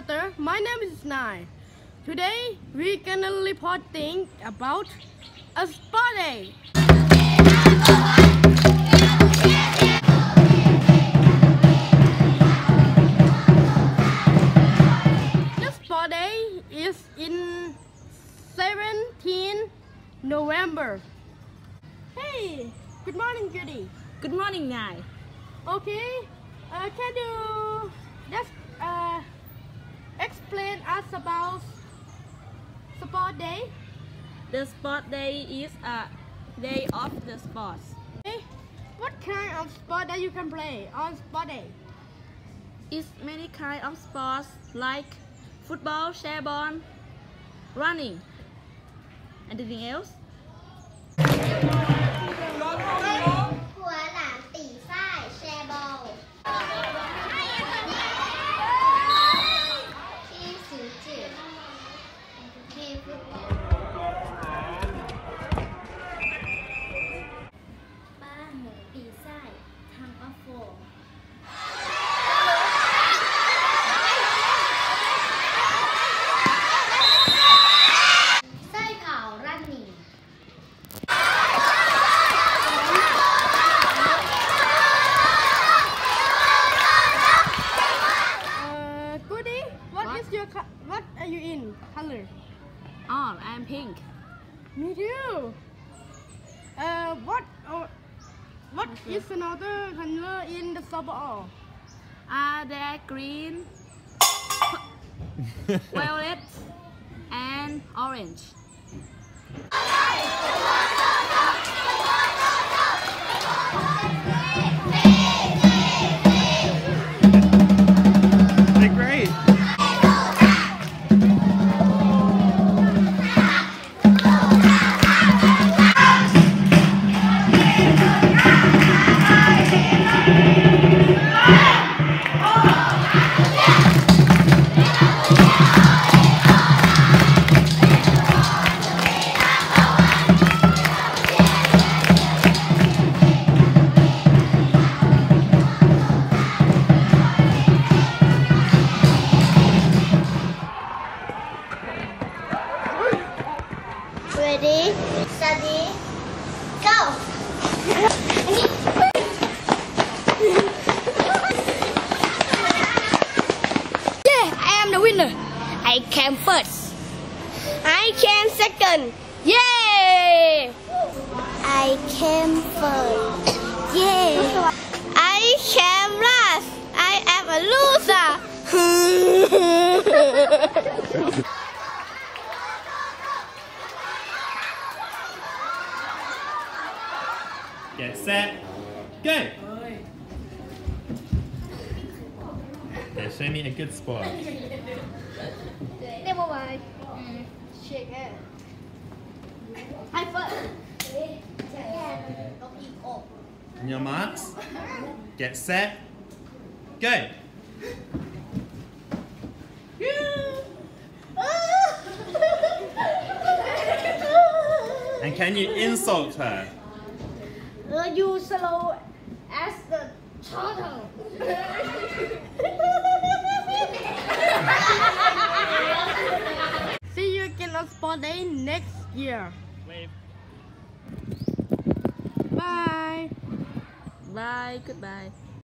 reporter. My name is Nai. Today we're gonna reporting about a sport day. The sport day is in 17 November. Hey, good morning, Judy. Good morning, Nai. Okay, uh, can you just explain us about sport day? The sport day is a day of the sports. Okay, what kind of sport that you can play on sport day? It's many kind of sports like football, ball, running. Anything else? Uh, not full. what are you in? Color? Ah, oh, I'm pink. Me too. Uh, what? Oh, what Okay. is another color in the softball? Ah, are there green, violet, and orange? Ready, steady, go! Yeah, I am the winner. I came first. I came second. Yay! I came first. Yeah. I came last. I am a loser. Get set. Go. Show me a good spot. Never mind. Mm. Shake it. High five. On your marks. Get set. Go. and can you insult her? Uh, you slow as the turtle. See you again on sport day next year. Wave. Bye. Bye, goodbye.